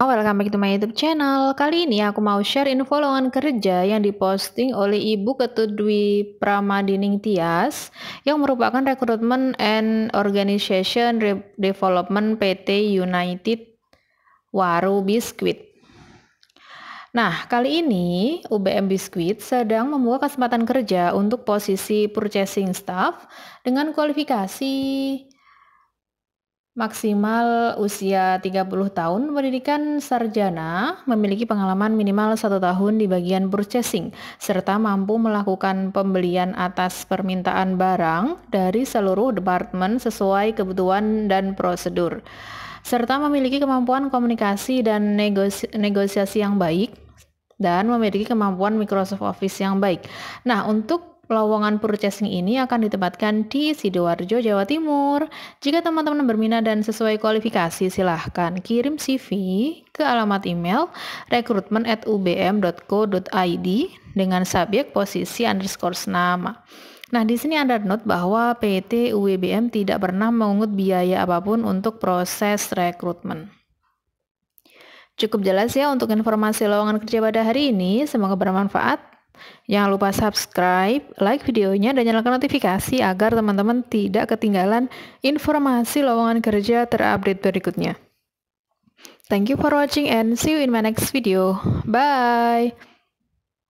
Welcome back to my YouTube channel. Kali ini aku mau share info lowongan kerja yang diposting oleh Ibu Ketut Dwi Pramadining Tias yang merupakan rekrutmen and organization development PT United Waru Biskuit. Nah, kali ini UBM Biskuit sedang membuka kesempatan kerja untuk posisi purchasing staff dengan kualifikasi maksimal usia 30 tahun, pendidikan sarjana, memiliki pengalaman minimal satu tahun di bagian purchasing, serta mampu melakukan pembelian atas permintaan barang dari seluruh departemen sesuai kebutuhan dan prosedur, serta memiliki kemampuan komunikasi dan negosi negosiasi yang baik, dan memiliki kemampuan Microsoft Office yang baik. Nah, untuk Lowongan purchasing ini akan ditempatkan di Sidoarjo, Jawa Timur. Jika teman-teman berminat dan sesuai kualifikasi, silahkan kirim CV ke alamat email rekrutmen@ubm.co.id dengan subjek posisi underscore nama. Nah, di sini ada note bahwa PT UWBM tidak pernah mengungut biaya apa pun untuk proses rekrutmen. Cukup jelas ya untuk informasi lowongan kerja pada hari ini. Semoga bermanfaat. Jangan lupa subscribe, like videonya, dan nyalakan notifikasi agar teman-teman tidak ketinggalan informasi lowongan kerja terupdate berikutnya. Thank you for watching and see you in my next video. Bye!